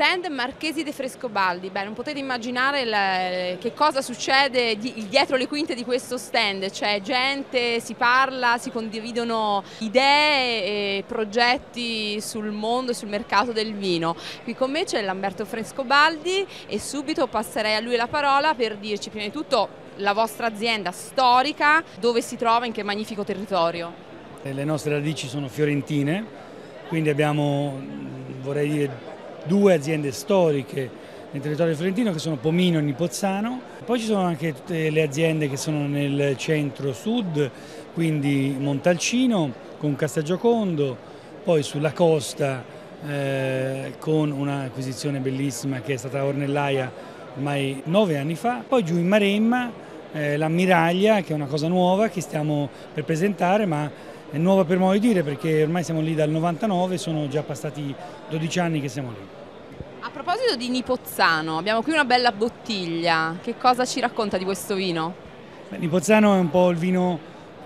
stand Marchesi de Frescobaldi, beh non potete immaginare il, che cosa succede di, dietro le quinte di questo stand, c'è gente, si parla, si condividono idee e progetti sul mondo e sul mercato del vino. Qui con me c'è Lamberto Frescobaldi e subito passerei a lui la parola per dirci prima di tutto la vostra azienda storica, dove si trova, in che magnifico territorio. Le nostre radici sono fiorentine, quindi abbiamo, vorrei dire, due aziende storiche nel territorio fiorentino che sono Pomino e Nipozzano, poi ci sono anche tutte le aziende che sono nel centro-sud, quindi Montalcino con Castelgiocondo, poi sulla costa eh, con un'acquisizione bellissima che è stata Ornellaia ormai nove anni fa, poi giù in Maremma eh, l'ammiraglia che è una cosa nuova che stiamo per presentare ma è nuova per modo di dire perché ormai siamo lì dal 99, sono già passati 12 anni che siamo lì. A proposito di Nipozzano, abbiamo qui una bella bottiglia, che cosa ci racconta di questo vino? Beh, Nipozzano è un po' il vino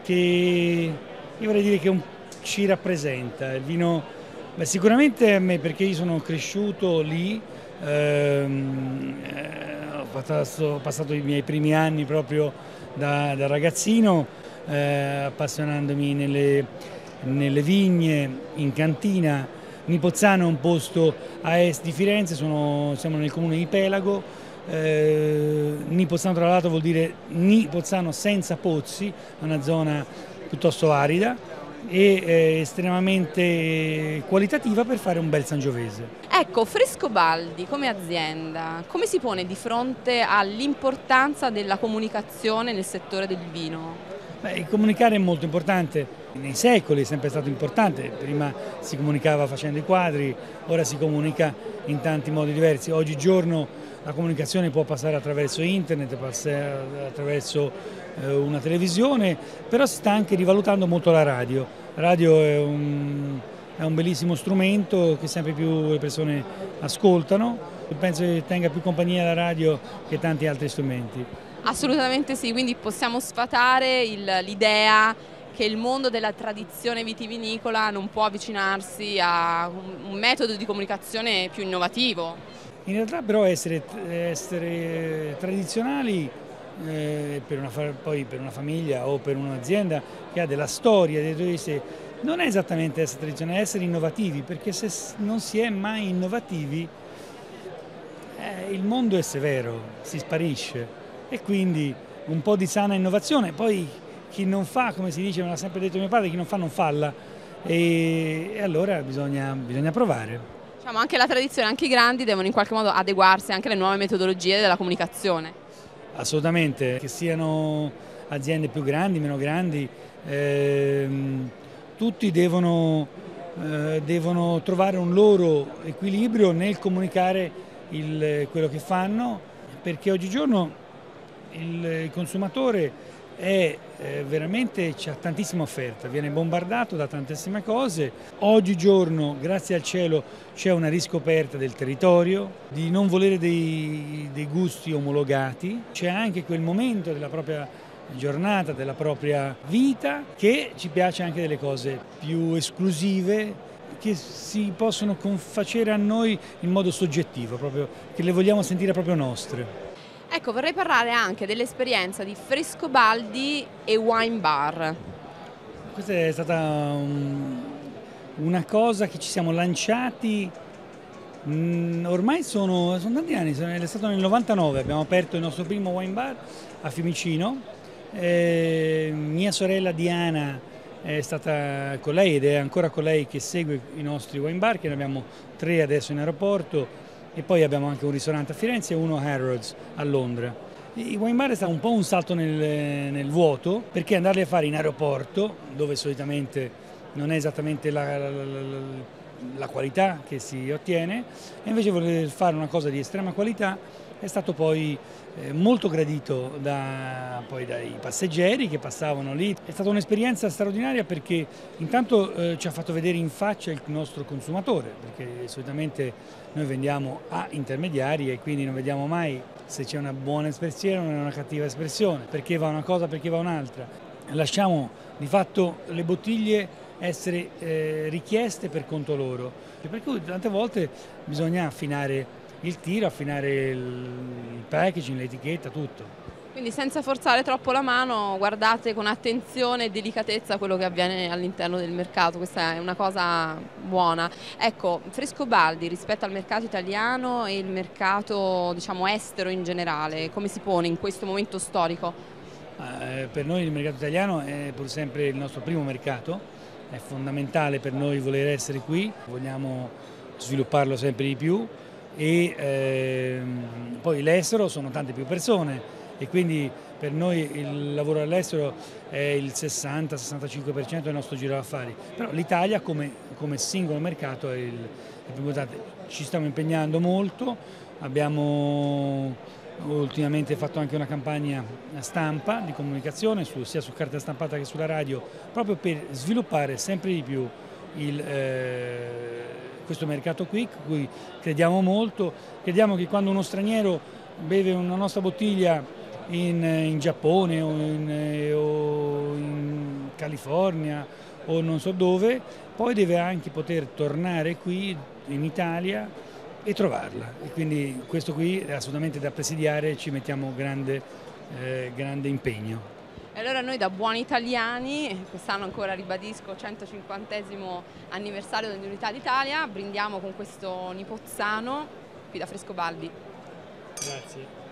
che io vorrei dire che un, ci rappresenta, il vino beh, sicuramente a me perché io sono cresciuto lì, ehm, eh, ho, passato, ho, passato, i miei primi anni proprio da, da ragazzino eh, appassionandomi nelle, nelle, vigne, in cantina. Nipozzano è un posto a est di Firenze, sono, siamo nel comune di Pelago. Eh, Nipozzano tra l'altro vuol dire Nipozzano senza pozzi, una zona piuttosto arida e eh, estremamente qualitativa per fare un bel sangiovese. Ecco, Frescobaldi come azienda, come si pone di fronte all'importanza della comunicazione nel settore del vino? Beh, comunicare è molto importante, nei secoli è sempre stato importante, prima si comunicava facendo i quadri, ora si comunica in tanti modi diversi. Oggigiorno la comunicazione può passare attraverso internet, attraverso eh, una televisione, però si sta anche rivalutando molto la radio. La radio è un, è un bellissimo strumento che sempre più le persone ascoltano, penso che tenga più compagnia la radio che tanti altri strumenti. Assolutamente sì, quindi possiamo sfatare l'idea che il mondo della tradizione vitivinicola non può avvicinarsi a un metodo di comunicazione più innovativo. In realtà però essere, essere tradizionali eh, per, una, poi per una famiglia o per un'azienda che ha della storia dietro di sé non è esattamente essere tradizionali, è essere innovativi perché se non si è mai innovativi eh, il mondo è severo, si sparisce e quindi un po' di sana innovazione. Poi chi non fa, come si dice, me l'ha sempre detto mio padre, chi non fa non falla e, e allora bisogna, bisogna provare. Diciamo, anche la tradizione, anche i grandi devono in qualche modo adeguarsi anche alle nuove metodologie della comunicazione. Assolutamente, che siano aziende più grandi, meno grandi, ehm, tutti devono, eh, devono, trovare un loro equilibrio nel comunicare il, quello che fanno, perché oggigiorno il consumatore è eh, veramente c'è tantissima offerta, viene bombardato da tantissime cose. Oggigiorno, grazie al cielo, c'è una riscoperta del territorio, di non volere dei, dei gusti omologati, c'è anche quel momento della propria giornata, della propria vita, che ci piace anche delle cose più esclusive che si possono confacere a noi in modo soggettivo, proprio, che le vogliamo sentire proprio nostre. Ecco, vorrei parlare anche dell'esperienza di Frescobaldi e Wine Bar. Questa è stata un, una cosa che ci siamo lanciati mm, ormai sono, sono, tanti anni, è stato nel 99, abbiamo aperto il nostro primo wine bar a Fiumicino. Eh, mia sorella Diana è stata con lei ed è ancora con lei che segue i nostri wine bar, che ne abbiamo tre adesso in aeroporto e poi abbiamo anche un ristorante a Firenze e uno a Harrods a Londra. I wine bar è stato un po' un salto nel, nel, vuoto perché andarli a fare in aeroporto, dove solitamente non è esattamente la, la, la, la qualità che si ottiene, e invece voler fare una cosa di estrema qualità è stato poi eh, molto gradito da, poi dai passeggeri che passavano lì. È stata un'esperienza straordinaria perché intanto eh, ci ha fatto vedere in faccia il nostro consumatore, perché solitamente noi vendiamo a intermediari e quindi non vediamo mai se c'è una buona espressione o una cattiva espressione, perché va una cosa, perché va un'altra. Lasciamo di fatto le bottiglie essere eh, richieste per conto loro. Per cui tante volte bisogna affinare il tiro, affinare il packaging, l'etichetta, tutto. Quindi senza forzare troppo la mano guardate con attenzione e delicatezza quello che avviene all'interno del mercato, questa è una cosa buona. Ecco, Frescobaldi rispetto al mercato italiano e il mercato diciamo, estero in generale, come si pone in questo momento storico? Eh, per noi il mercato italiano è pur sempre il nostro primo mercato, è fondamentale per noi voler essere qui, vogliamo svilupparlo sempre di più e ehm, poi l'estero sono tante più persone e quindi per noi il lavoro all'estero è il 60-65% del nostro giro d'affari, però l'Italia come, come, singolo mercato è il, il più importante. Ci stiamo impegnando molto, abbiamo ultimamente fatto anche una campagna stampa di comunicazione su, sia su carta stampata che sulla radio proprio per sviluppare sempre di più il, eh, questo mercato qui, cui crediamo molto, crediamo che quando uno straniero beve una nostra bottiglia in, in Giappone o in, eh, o in California o non so dove, poi deve anche poter tornare qui in Italia e trovarla. E quindi questo qui è assolutamente da presidiare, ci mettiamo grande, eh, grande impegno. E allora noi da buoni italiani, quest'anno ancora ribadisco 150 anniversario dell'Unità d'Italia, brindiamo con questo nipozzano qui da Frescobaldi. Grazie.